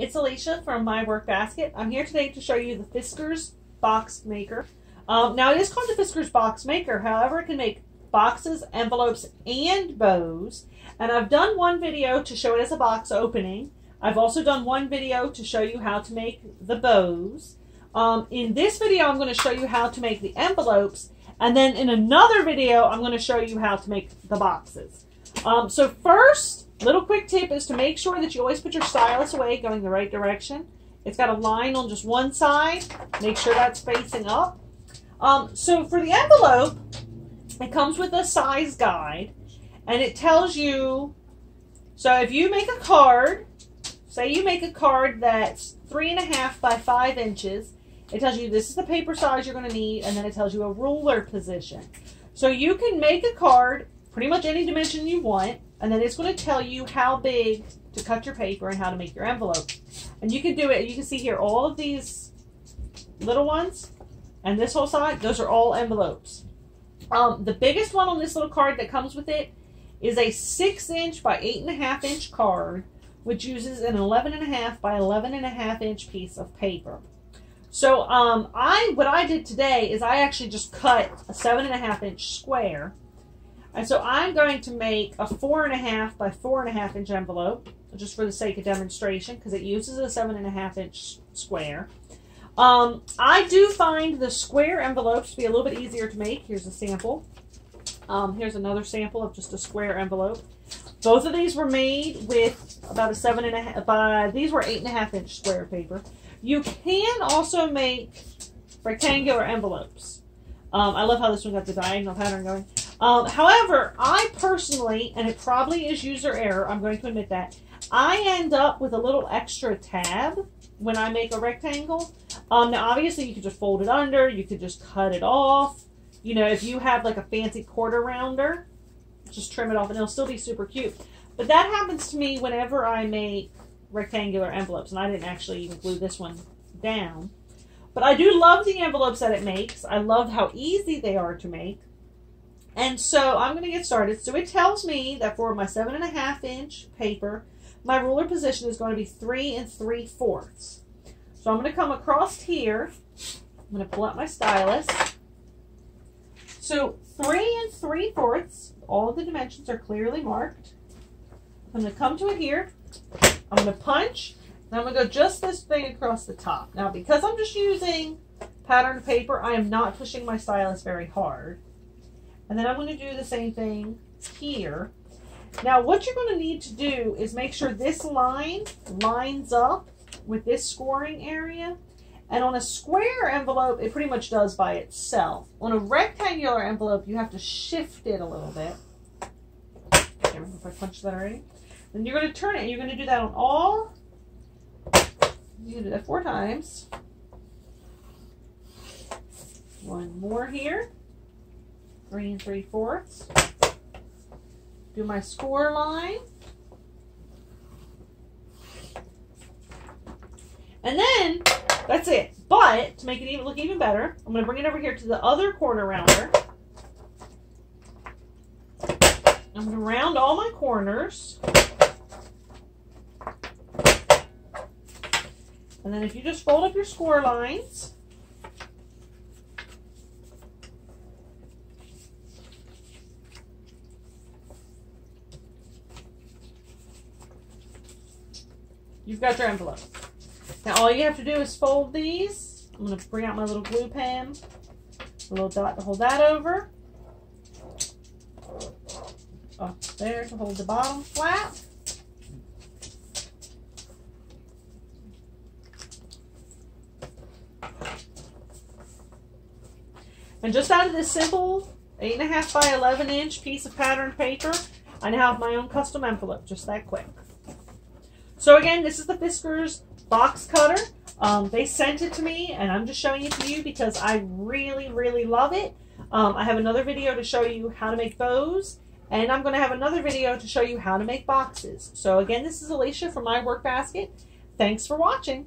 it's Alicia from My Work Basket. I'm here today to show you the Fiskars Box Maker. Um, now, it is called the Fiskars Box Maker. However, it can make boxes, envelopes, and bows. And I've done one video to show it as a box opening. I've also done one video to show you how to make the bows. Um, in this video, I'm going to show you how to make the envelopes. And then in another video, I'm going to show you how to make the boxes. Um, so first, little quick tip is to make sure that you always put your stylus away going the right direction. It's got a line on just one side. Make sure that's facing up. Um, so for the envelope, it comes with a size guide. And it tells you, so if you make a card, say you make a card that's three and a half by five inches, it tells you this is the paper size you're going to need, and then it tells you a ruler position. So you can make a card pretty much any dimension you want, and then it's going to tell you how big to cut your paper and how to make your envelope. And you can do it, you can see here all of these little ones and this whole side, those are all envelopes. Um, the biggest one on this little card that comes with it is a six inch by eight and a half inch card, which uses an 11 and a half by 11 and a half inch piece of paper. So um, I, what I did today is I actually just cut a seven and a half inch square and so I'm going to make a four and a half by four and a half inch envelope, just for the sake of demonstration, because it uses a seven and a half inch square. Um, I do find the square envelopes to be a little bit easier to make. Here's a sample. Um, here's another sample of just a square envelope. Both of these were made with about a seven and a half by, these were eight and a half inch square paper. You can also make rectangular envelopes. Um, I love how this one got the diagonal pattern going. Um, however, I personally, and it probably is user error, I'm going to admit that, I end up with a little extra tab when I make a rectangle. Um, now, obviously, you could just fold it under, you could just cut it off. You know, if you have like a fancy quarter rounder, just trim it off and it'll still be super cute. But that happens to me whenever I make rectangular envelopes, and I didn't actually even glue this one down. But I do love the envelopes that it makes. I love how easy they are to make. And so I'm going to get started. So it tells me that for my seven and a half inch paper, my ruler position is going to be three and three fourths. So I'm going to come across here. I'm going to pull out my stylus. So three and three fourths, all the dimensions are clearly marked. I'm going to come to it here. I'm going to punch. And I'm going to go just this thing across the top. Now, because I'm just using patterned paper, I am not pushing my stylus very hard. And then I'm going to do the same thing here. Now what you're going to need to do is make sure this line lines up with this scoring area. And on a square envelope, it pretty much does by itself. On a rectangular envelope, you have to shift it a little bit. Can't remember if I punched that already. Then you're going to turn it. You're going to do that on all. You do that four times. One more here three and three fourths. Do my score line. And then, that's it. But, to make it even look even better, I'm going to bring it over here to the other corner rounder. I'm going to round all my corners. And then if you just fold up your score lines, you've got your envelope. Now all you have to do is fold these. I'm going to bring out my little glue pen, a little dot to hold that over. Up there to hold the bottom flat. And just out of this simple 8.5 by 11 inch piece of patterned paper, I now have my own custom envelope, just that quick. So again, this is the Fiskars box cutter. Um, they sent it to me, and I'm just showing it to you because I really, really love it. Um, I have another video to show you how to make bows, and I'm going to have another video to show you how to make boxes. So again, this is Alicia from My Work Basket. Thanks for watching.